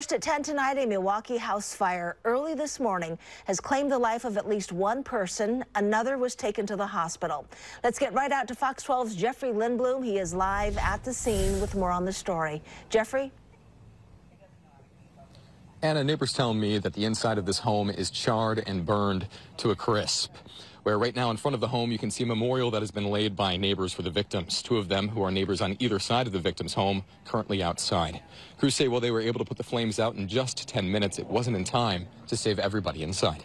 At 10 tonight, a Milwaukie house fire early this morning has claimed the life of at least one person. Another was taken to the hospital. Let's get right out to Fox 12's Jeffrey Lindblom. He is live at the scene with more on the story. Jeffrey? Anna, neighbors tell me that the inside of this home is charred and burned to a crisp where right now in front of the home you can see a memorial that has been laid by neighbors for the victims. Two of them, who are neighbors on either side of the victim's home, currently outside. Crews say while they were able to put the flames out in just 10 minutes, it wasn't in time to save everybody inside.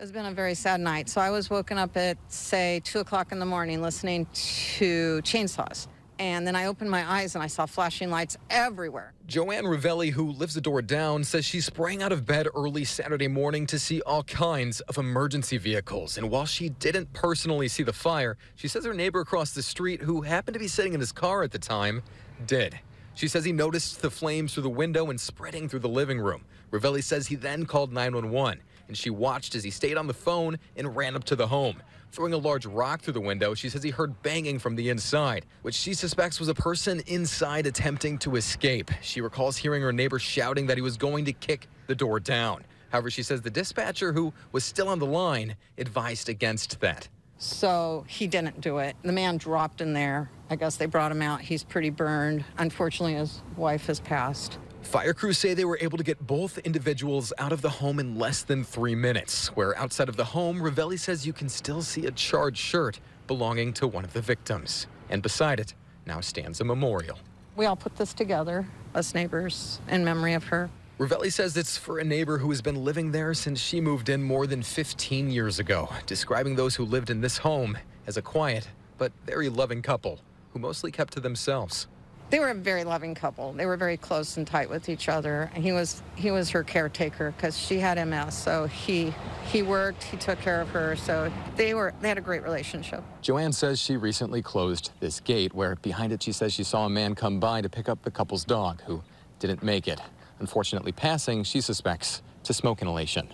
It's been a very sad night. So I was woken up at, say, 2 o'clock in the morning listening to chainsaws. And then I opened my eyes and I saw flashing lights everywhere. Joanne Ravelli, who lives a door down, says she sprang out of bed early Saturday morning to see all kinds of emergency vehicles. And while she didn't personally see the fire, she says her neighbor across the street, who happened to be sitting in his car at the time, did. She says he noticed the flames through the window and spreading through the living room. Ravelli says he then called 911 and she watched as he stayed on the phone and ran up to the home. Throwing a large rock through the window, she says he heard banging from the inside, which she suspects was a person inside attempting to escape. She recalls hearing her neighbor shouting that he was going to kick the door down. However, she says the dispatcher, who was still on the line, advised against that. So he didn't do it. The man dropped in there. I guess they brought him out. He's pretty burned. Unfortunately, his wife has passed. Fire crews say they were able to get both individuals out of the home in less than three minutes. Where outside of the home, Ravelli says you can still see a charred shirt belonging to one of the victims. And beside it now stands a memorial. We all put this together, us neighbors, in memory of her. Ravelli says it's for a neighbor who has been living there since she moved in more than 15 years ago, describing those who lived in this home as a quiet but very loving couple who mostly kept to themselves. They were a very loving couple. They were very close and tight with each other. And he was he was her caretaker because she had MS. So he he worked. He took care of her. So they were they had a great relationship. Joanne says she recently closed this gate where behind it she says she saw a man come by to pick up the couple's dog who didn't make it. Unfortunately, passing she suspects to smoke inhalation.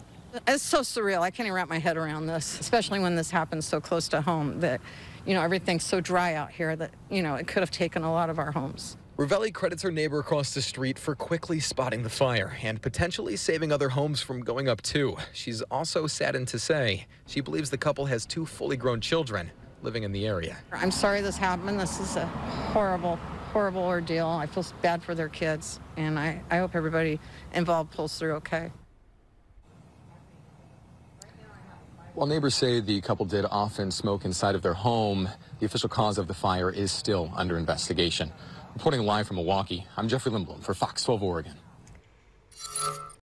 It's so surreal. I can't even wrap my head around this, especially when this happens so close to home that, you know, everything's so dry out here that, you know, it could have taken a lot of our homes. Ravelli credits her neighbor across the street for quickly spotting the fire and potentially saving other homes from going up too. She's also saddened to say she believes the couple has two fully grown children living in the area. I'm sorry this happened. This is a horrible, horrible ordeal. I feel bad for their kids, and I, I hope everybody involved pulls through okay. While neighbors say the couple did often smoke inside of their home, the official cause of the fire is still under investigation. Reporting live from Milwaukie, I'm Jeffrey Lindblom for Fox 12 Oregon.